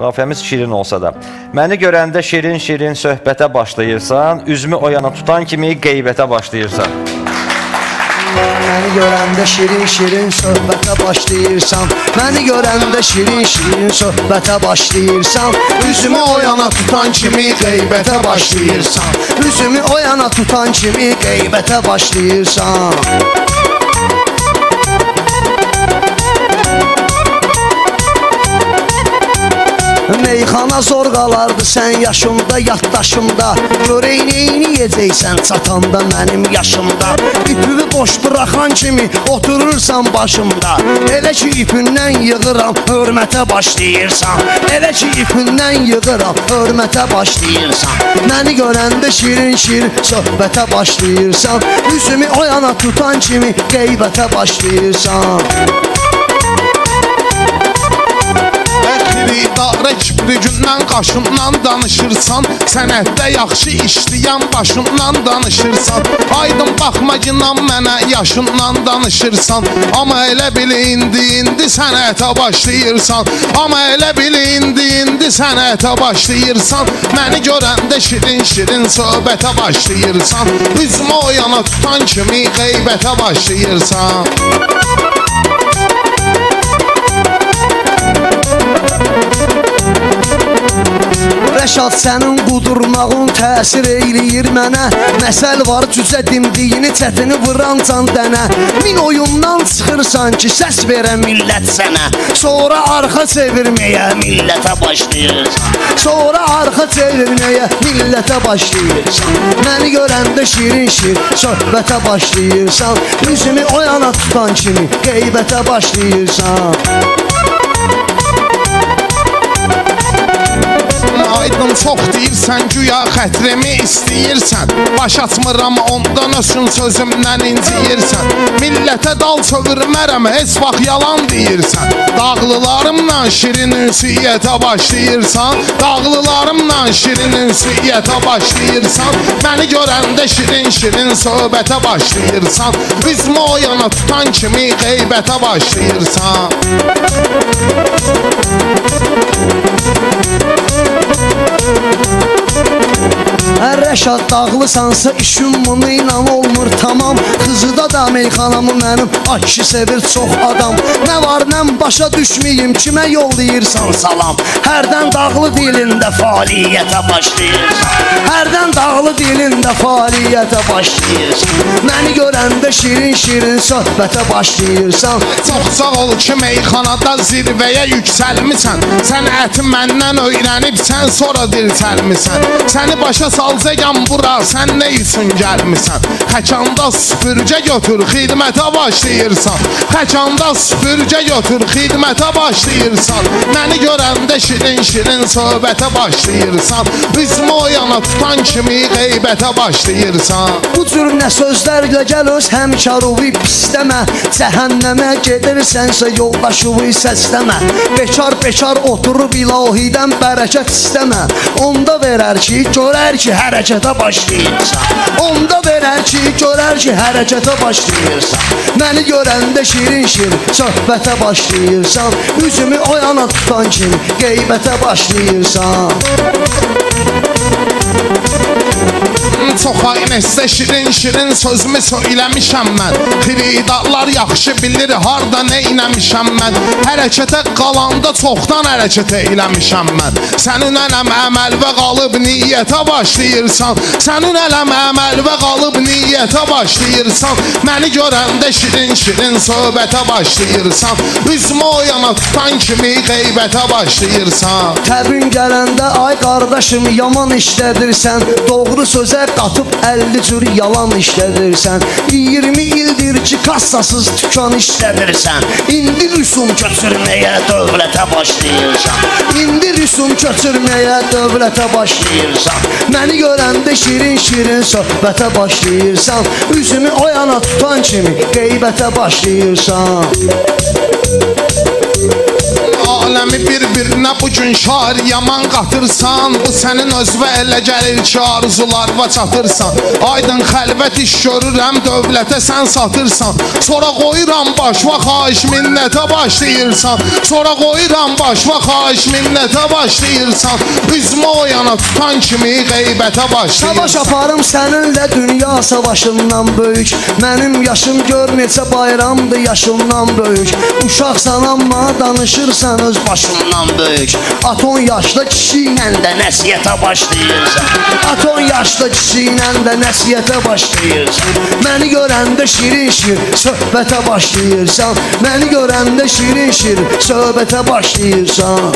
Qafiyəmiz şirin olsa da. Məni görəndə şirin-şirin söhbətə başlayırsan, üzümü o yana tutan kimi qeybətə başlayırsan. Məni görəndə şirin-şirin söhbətə başlayırsan Məni görəndə şirin-şirin söhbətə başlayırsan Üzümü o yana tutan kimi qeybətə başlayırsan Üzümü o yana tutan kimi qeybətə başlayırsan Meyxana zorğalardı sən yaşımda, yaddaşımda. Görək neyini yeyəcəksən çatanda mənim yaşımda. İpimi boş buraxan kimi oturursan başımda. Elə ki ipindən yığıram, hörmətə başlayırsan. Elə ki ipindən yığıram, hörmətə başlayırsan. Məni görəndə şirin-şirin söhbətə başlayırsan. Üzümü o yana tutan kimi qeybətə başlayırsan Xiridarə kibri gündən qaşımdan danışırsan Sənətdə yaxşı işləyən başımdan danışırsan Aydın baxma inan mənə yaşından danışırsan Amma elə bil indi indi sənətə başlayırsan Amma elə bil indi indi sənətə başlayırsan Məni görəndə şirin şirin söhbətə başlayırsan Üzümü o tutan kimi qeybətə başlayırsan Rəşad sənin qudurmağın təsir eyləyir mənə. Məsəl var cücə dimdiyini çətini vuran can dənə. Min oyundan çıxırsan ki səs verə millət sənə. Sonra arxa çevirməyə millətə başlayırsan. Sonra arxa çevirməyə millətə başlayırsan. Məni görəndə şirin-şir söhbətə başlayırsan. Üzümü o yana tutan kimi qeybətə başlayırsan aydın çox deyirsən güya xətrimi istəyirsən. Baş açmıram ondan ösün sözümdən inciyirsən. Millətə dal çövürmərəm heç vaxt yalan deyirsən. Dağlılarımla şirin ünsiyyətə başlayırsan. Dağlılarımla şirin ünsiyyətə başlayırsan. Məni görəndə şirin-şirin söhbətə başlayırsan. Üzmü o yana tutan kimi qeybətə başlayırsan? Hər Re rəşad dağlısansa işin bunu ilə olmur tamam. Qızıda da meyxanamı mənim ay kişi sevir çox adam. Nə var nəm başa düşməyim kimə yollayırsan salam. Hərdən dağlı dilində fəaliyyətə başlayırsan. Hərdən dağlı dilində fəaliyyətə başlayırsan. Məni görəndə şirin-şirin söhbətə başlayırsan. Çox sağ ol ki meyxanada zirvəyə yüksəlmisən. Sənəti məndən öyrənibsən sonra dirçəlmisən Səni başa salcayam bura sən nə üçün gəlmisən Xəkanda süpürgə götür xidmətə başlayırsan. Xəkanda süpürgə götür xidmətə başlayırsan. Məni görəndə şirin-şirin söhbətə başlayırsan. Üzmü o yana tutan kimi qeybətə başlayırsan. Bu cür nə sözlərlə gəl öz həmkarıvi pisləmə. Cəhənnəmə gedirsənsə yoldaşıvi səsləmə. Bekar bekar oturub ilahidən bərəkət istəmə. Onda verər ki, görər ki, hərəkətə başlayırsan Onda verər ki, görər ki, hərəkətə başlayırsan Məni görəndə şirin-şirin söhbətə başlayırsan Üzümü o yana tutan kimi qeybətə başlayırsan Çox aynəsə şirin-şirin sözümü söyləmişəm mən. Xiridarlar yaxşı bilir harda nə eləmişəm mən. Hərəkətə qalanda çoxdan hərəkət eləmişəm mən. Sənin ələm əməl və qalıb niyyətə başlayırsan. Sənin ələm əməl və qalıb niyyətə başlayırsan. Məni görəndə şirin-şirin söhbətə başlayırsan. Üzmü o yana tutan kimi qeybətə başlayırsan. Təbin gələndə ay qardaşım yaman işlədirsən. Doğru sözə qatıb 50 cür yalan işlədirsən 20 ildir ki kassasız tükan işlədirsən İndi rüsum köçürməyə dövlətə başlayırsan İndi rüsum köçürməyə dövlətə başlayırsan Məni görəndə şirin-şirin söhbətə başlayırsan Üzümü o yana tutan kimi qeybətə başlayırsan aləmi bir-birinə bu gün şar yaman qatırsan. Bu sənin özvə elə gəlir ki arzularva çatırsan. Aydın xəlvət iş görürəm dövlətə sən satırsan. Sonra qoyuram başva xahiş minnətə başlayırsan. Sonra qoyuram başva xahiş minnətə başlayırsan. Üzmü o yana tutan kimi qeybətə Savaş başlayırsan aparım səninlə dünya savaşından böyük. Mənim yaşım gör necə bayramdır yaşımdan böyük. Uşaqsan amma danışırsan öz başımdan böyük Aton yaşlı kişi ilə də nəsiyyətə başlayırsan Aton yaşlı kişi ilə də nəsiyyətə başlayırsan Məni görəndə şirin-şir söhbətə başlayırsan. Məni görəndə şirin-şir söhbətə başlayırsan.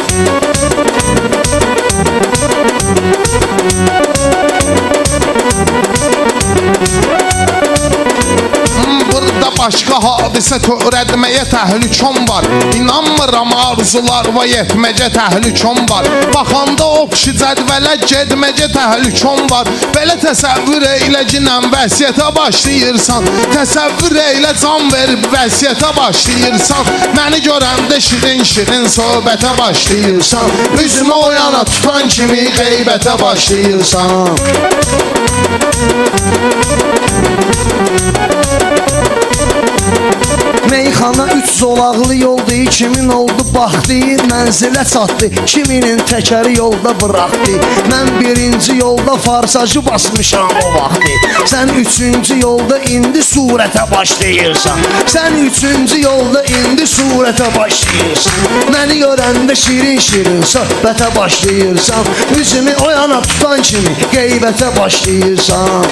Burada başqa hadisə törətməyə təhlükəm var. İnanmıram arzular və yetməcə təhlükəm var. Baxanda o kişi cədvələ gedməcə təhlükəm var. Belə təsəvvür eylə ginən vəsiyyətə başlayırsan. Təsəvvür eylə can verib vəsiyyətə başlayırsan. Məni görəndə şirin-şirin söhbətə başlayırsan. Üzümü o yana tutan kimi qeybətə başlayırsan. Meyxana üç zolaqlı yoldu, kimin oldu baxdı, mənzilə çatdı, kiminin təkəri yolda buraxdı. Mən birinci yolda farsajı basmışam o vaxtı. Sən üçüncü yolda indi surətə başlayırsan. Sən üçüncü yolda indi surətə başlayırsan. Məni görəndə şirin-şirin söhbətə başlayırsan. Üzümü o yana tutan kimi qeybətə başlayırsan.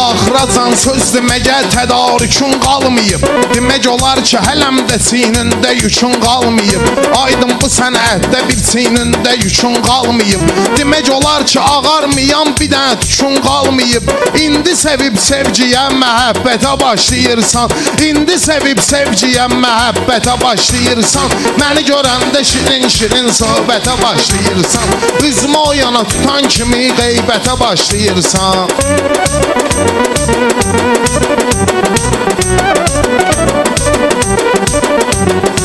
Axıracan söz deməgə tədarükün qalmayıb Demək olar ki, hələm də çiynində yükün qalmayıb. Aydın bu sənətdə bir çiynində yükün qalmayıb. Demək olar ki, ağarmayan bir dənə tükün qalmayıb. İndi sevib sevgiyə məhəbbətə başlayırsan. İndi sevib sevgiyə məhəbbətə başlayırsan. Məni görəndə şirin-şirin söhbətə başlayırsan. Üzmü o yana tutan kimi qeybətə başlayırsan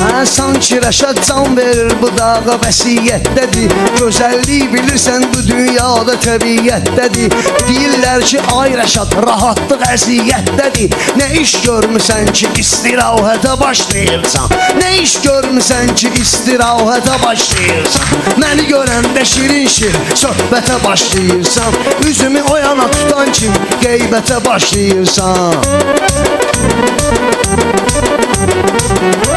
Hə, sanki rəşad can verir bu dağa vəsiyyətdədir Gözəllik bilirsən bu dünyada təbiyyətdədir Deyirlər ki, ay rəşad rahatlıq əziyyətdədir Nə iş görmüsən ki, istirahətə başlayırsan? Nə iş görmüsən ki, istirahətə başlayırsan? Məni görəndə şirin-şir söhbətə başlayırsan. Üzümü o yana tutan kimi qeybətə başlayırsan Thank you.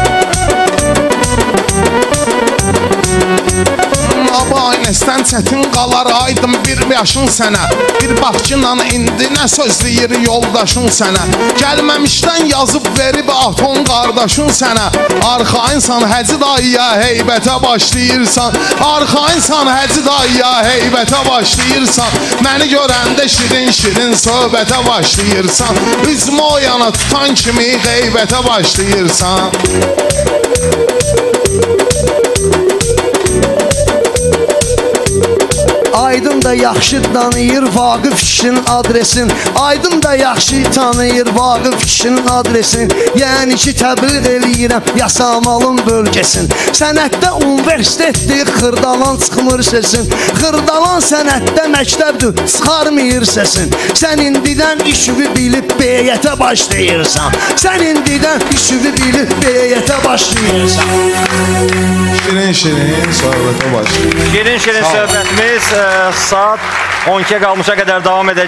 Abanəstən çətin qalar aydın bir yaşın sənə. Bir baxçınan indi nə söz deyir yoldaşın sənə. Gəlməmişdən yazıb verib aton qardaşın sənə. Arxayınsan həci dayıya heybətə başlayırsan. Arxayınsan həci dayıya heybətə başlayırsan. Məni görəndə şirin-şirin söhbətə başlayırsan. Üzmü o yana tutan kimi qeybətə başlayırsan Aydın da yaxşı tanıyır Vaqif kişinin adresin. Aydın da yaxşı tanıyır Vaqif kişinin adresin. Yəni ki təbliğ eləyirəm Yasamalın bölgəsin. Sənətdə universitetdir Xırdalan çıxmır sesin. Xırdalan sənətdə məktəbdir Çıxarmıyır sesin. Sən indidən işvi bilib beyyətə başlayırsan. Sən indidən işvi bilib beyyətə başlayırsan. Şirin-şirin söhbətə başlayır Şirin-şirin Sağ ol. söhbətimiz saat 12'ye kalmışa kadar devam edecek.